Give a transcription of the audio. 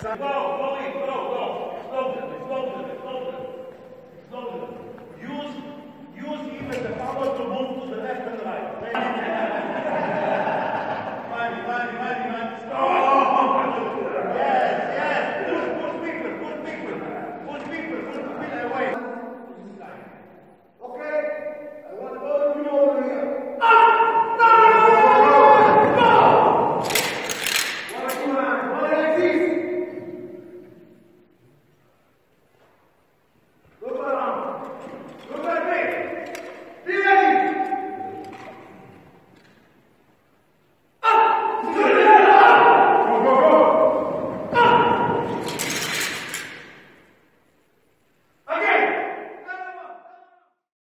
Go, go, go, go.